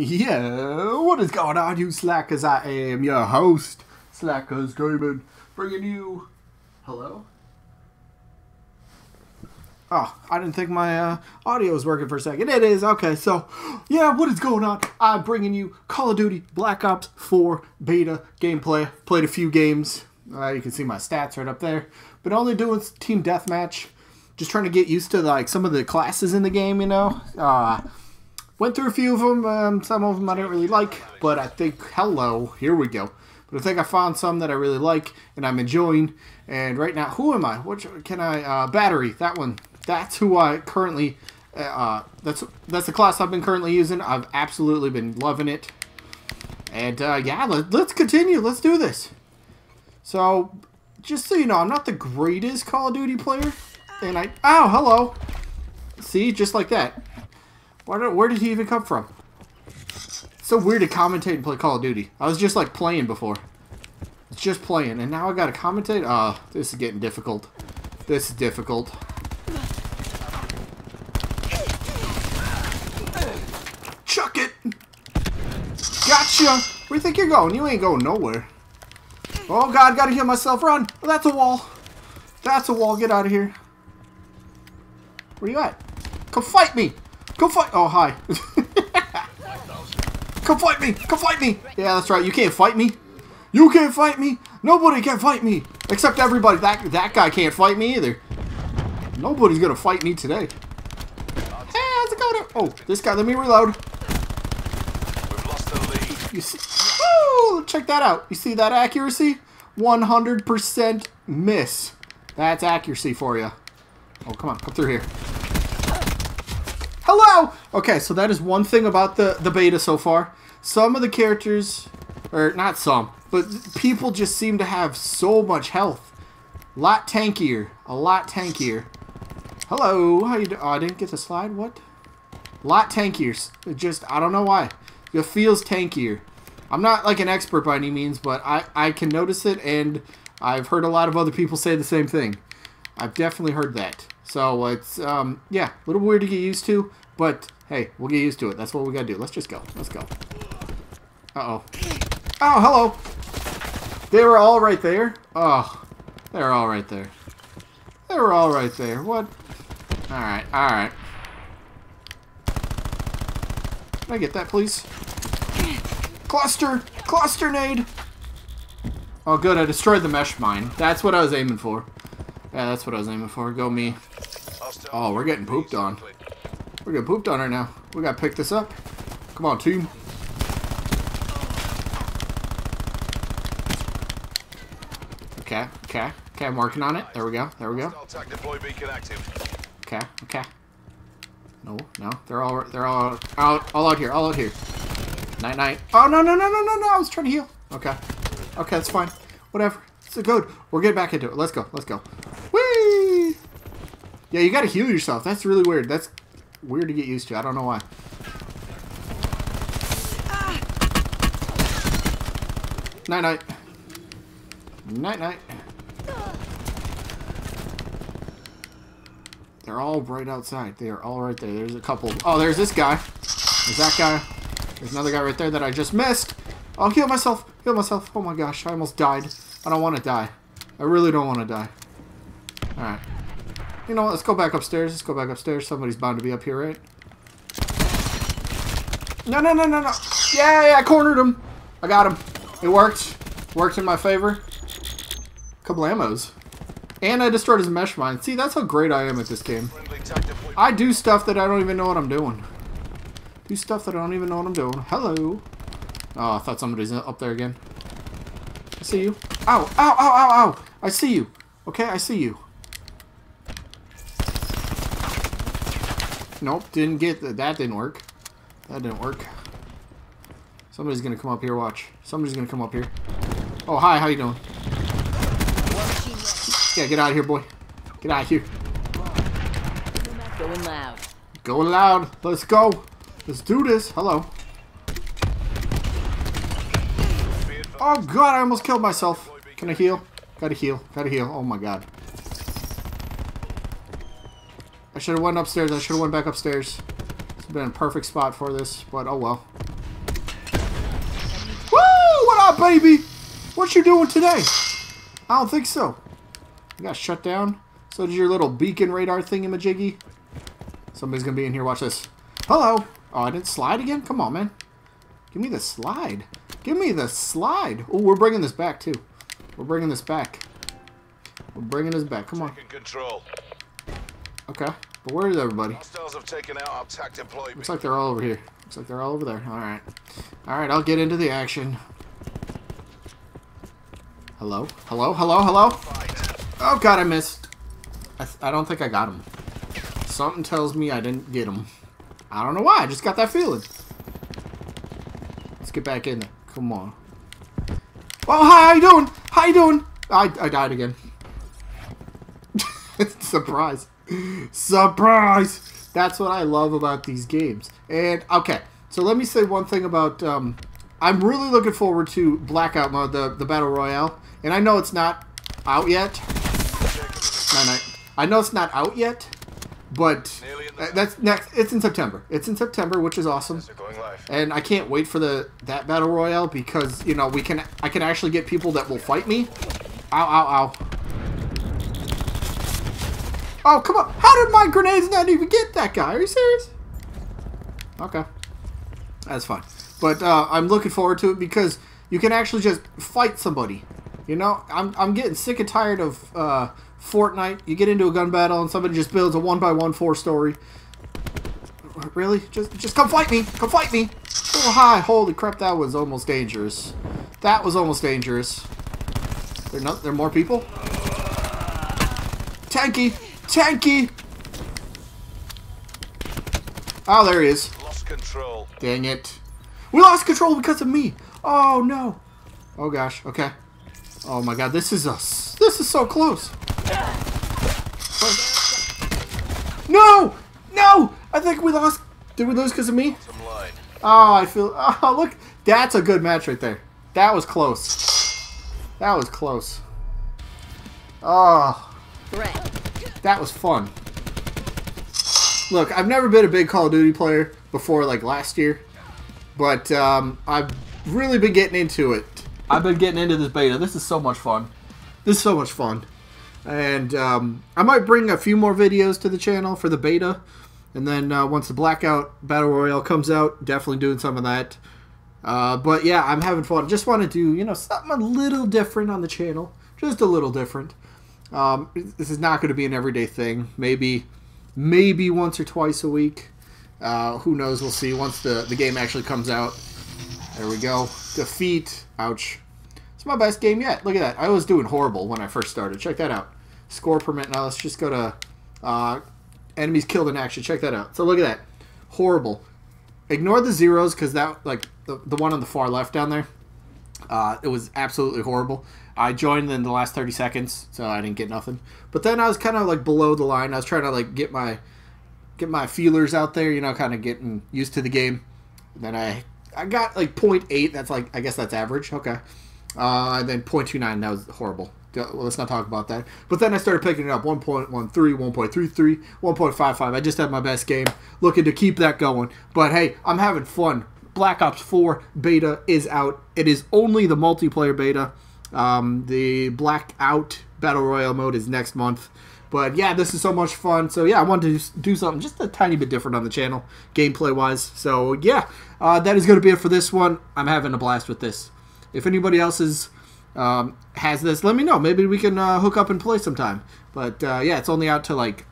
Yeah, what is going on, you slackers? I am your host, Slackerz Gaming, bringing you. Hello? Oh, I didn't think my uh, audio was working for a second. It is. Okay, so, yeah, what is going on? I'm bringing you Call of Duty Black Ops 4 beta gameplay. Played a few games. Uh, you can see my stats right up there. But only doing Team Deathmatch. Just trying to get used to, like, some of the classes in the game, you know? Uh, Went through a few of them. Um, some of them I didn't really like, but I think hello, here we go. But I think I found some that I really like and I'm enjoying. And right now, who am I? Which can I? Uh, battery. That one. That's who I currently. Uh, that's that's the class I've been currently using. I've absolutely been loving it. And uh, yeah, let, let's continue. Let's do this. So, just so you know, I'm not the greatest Call of Duty player. And I... Oh, hello. See, just like that. Where, where did he even come from? It's so weird to commentate and play Call of Duty. I was just like playing before. It's just playing, and now I gotta commentate? Ah, oh, this is getting difficult. This is difficult. Chuck it! Gotcha! Where do you think you're going? You ain't going nowhere. Oh god, gotta heal myself. Run! That's a wall. That's a wall. Get out of here. Where you at? Come fight me! Come fight! Oh, hi. Come fight me! Come fight me! Yeah, that's right. You can't fight me. You can't fight me. Nobody can fight me. Except everybody. That, that guy can't fight me either. Nobody's gonna fight me today. Hey, how's it going? Oh, this guy. Let me reload. You see? Woo! Check that out. You see that accuracy? 100% miss. That's accuracy for you. Oh, come on. Come through here. Hello! Okay, so that is one thing about the, the beta so far. Some of the characters, or not some, but people just seem to have so much health. A lot tankier. A lot tankier. Hello, how you do Oh, I didn't get the slide? What? A lot tankier. It just, I don't know why. It feels tankier. I'm not like an expert by any means, but I, I can notice it, and I've heard a lot of other people say the same thing. I've definitely heard that. So it's, um, yeah, a little weird to get used to, but hey, we'll get used to it. That's what we gotta do. Let's just go. Let's go. Uh-oh. Oh, hello! They were all right there? Oh, they were all right there. They were all right there. What? Alright, alright. Can I get that, please? Cluster! Cluster nade! Oh, good. I destroyed the mesh mine. That's what I was aiming for. Yeah, that's what I was aiming for. Go me. Oh, we're getting pooped on. We're getting pooped on right now. We gotta pick this up. Come on, team. Okay, okay, okay, I'm working on it. There we go, there we go. Okay, okay. No, no, they're all, they're all out, all out here, all out here. Night, night. Oh, no, no, no, no, no, no, I was trying to heal. Okay, okay, that's fine. Whatever. It's a good. We're getting back into it. Let's go, let's go. Yeah, you gotta heal yourself. That's really weird. That's weird to get used to. I don't know why. Night night. Night night. They're all right outside. They are all right there. There's a couple. Oh, there's this guy. There's that guy. There's another guy right there that I just missed. I'll heal myself. Heal myself. Oh my gosh, I almost died. I don't want to die. I really don't want to die. Alright. You know what? Let's go back upstairs. Let's go back upstairs. Somebody's bound to be up here, right? No, no, no, no, no. Yeah, yeah, I cornered him. I got him. It worked. Worked in my favor. Couple ammos. And I destroyed his mesh mine. See, that's how great I am at this game. I do stuff that I don't even know what I'm doing. Do stuff that I don't even know what I'm doing. Hello. Oh, I thought somebody's up there again. I see you. Ow, ow, ow, ow, ow. I see you. Okay, I see you. Nope, didn't get that. That didn't work. That didn't work. Somebody's gonna come up here. Watch. Somebody's gonna come up here. Oh, hi. How you doing? Yeah, get out of here, boy. Get out of here. Going loud. Going loud. Let's go. Let's do this. Hello. Oh god, I almost killed myself. Can I heal? Gotta heal. Gotta heal. Oh my god. I should have went upstairs. I should have went back upstairs. It's been a perfect spot for this, but oh well. Ah, baby! What you doing today? I don't think so. You got shut down? So did your little beacon radar thingamajiggy? Somebody's gonna be in here. Watch this. Hello. Oh, I didn't slide again? Come on, man. Give me the slide. Give me the slide. Oh, we're bringing this back, too. We're bringing this back. We're bringing this back. Come on. Control. Okay. But where is everybody? Have taken out our Looks like they're all over here. Looks like they're all over there. Alright. Alright, I'll get into the action. Hello? Hello? Hello? Hello? Oh, God, I missed. I, th I don't think I got him. Something tells me I didn't get him. I don't know why. I just got that feeling. Let's get back in there. Come on. Oh, hi, how you doing? How you doing? I, I died again. Surprise. Surprise! That's what I love about these games. And, okay, so let me say one thing about, um, I'm really looking forward to Blackout mode, the, the Battle Royale. And I know it's not out yet. No, no, I know it's not out yet, but Nearly in the- that's next. It's in September. It's in September, which is awesome. They're going live. And I can't wait for the that battle royale because you know we can I can actually get people that will fight me. Ow ow ow. Oh come on! How did my grenades not even get that guy? Are you serious? Okay, that's fine. But uh, I'm looking forward to it because you can actually just fight somebody. You know, I'm I'm getting sick and tired of uh, Fortnite. You get into a gun battle and somebody just builds a one by one four story. Really? Just just come fight me! Come fight me! Oh hi! Holy crap! That was almost dangerous. That was almost dangerous. There not there are more people? Tanky! Tanky! Oh, there he is. Lost control. Dang it. We lost control because of me. Oh no. Oh gosh. Okay. Oh my god. This is us. This is so close. No! No! I think we lost. Did we lose because of me? Some line. Oh, I feel. Oh, look. That's a good match right there. That was close. That was close. Oh, that was fun. Look, I've never been a big Call of Duty player before, like last year, but um, I've really been getting into it. I've been getting into this beta. This is so much fun. This is so much fun. And um, I might bring a few more videos to the channel for the beta. And then uh, once the Blackout Battle Royale comes out, definitely doing some of that. Uh, but yeah, I'm having fun. Just want to do, you know, something a little different on the channel. Just a little different. Um, this is not going to be an everyday thing. Maybe, maybe once or twice a week. Uh, who knows? We'll see once the, the game actually comes out. There we go. Defeat. Ouch. It's my best game yet. Look at that. I was doing horrible when I first started. Check that out. Score per minute. Now let's just go to uh, enemies killed in action. Check that out. So look at that. Horrible. Ignore the zeros because that, like, the, the one on the far left down there, uh, it was absolutely horrible. I joined in the last 30 seconds, so I didn't get nothing. But then I was kind of like below the line. I was trying to like get my get my feelers out there, you know, kind of getting used to the game. And Then I I got like 0.8. That's like I guess that's average. Okay. Uh, and then 0.29. That was horrible. Let's not talk about that. But then I started picking it up 1.13, 1.33, 1.55. I just had my best game. Looking to keep that going. But hey, I'm having fun. Black Ops 4 beta is out. It is only the multiplayer beta. Um, the Blackout Battle Royale mode is next month. But yeah, this is so much fun. So yeah, I wanted to do something just a tiny bit different on the channel, gameplay wise. So yeah, uh, that is going to be it for this one. I'm having a blast with this. If anybody else is um, has this, let me know. Maybe we can uh, hook up and play sometime. But uh, yeah, it's only out to like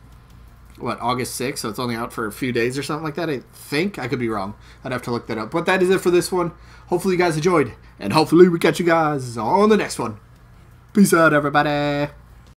what August 6th, so it's only out for a few days or something like that. I think I could be wrong. I'd have to look that up. But that is it for this one. Hopefully you guys enjoyed, and hopefully we catch you guys on the next one. Peace out, everybody.